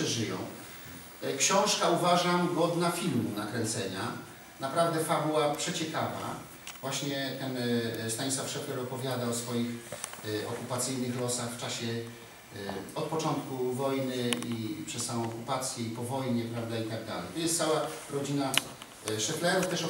jeszcze żyją. E, książka uważam godna filmu nakręcenia. Naprawdę fabuła przeciekawa. Właśnie ten e, Stanisław Szefler opowiada o swoich e, okupacyjnych losach w czasie od początku wojny i przez całą okupację i po wojnie, prawda, i tak dalej. To jest cała rodzina Szeflerów, też